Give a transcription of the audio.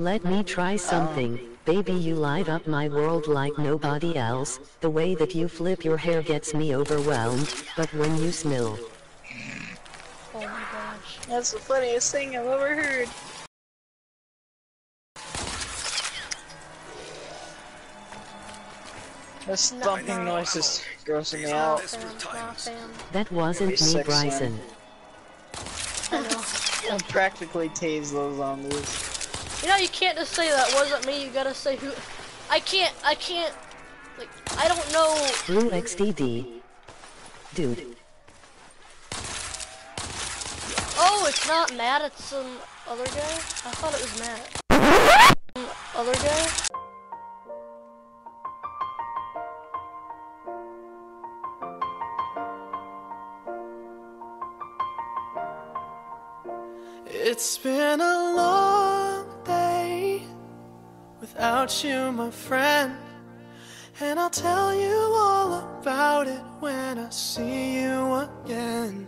Let me try something. Baby, you light up my world like nobody else. The way that you flip your hair gets me overwhelmed, but when you smell. Oh my gosh. That's the funniest thing I've ever heard. The stomping noise is grossing me out. Fam, nah, fam. That wasn't me, Bryson. I know. I'll practically tase those zombies. You know, you can't just say that wasn't me. You gotta say who. I can't. I can't. Like, I don't know. Blue XDD. Dude, Oh, it's not Matt. It's some other guy. I thought it was Matt. Some other guy. It's been a long day without you, my friend. And I'll tell you all about it when I see you again.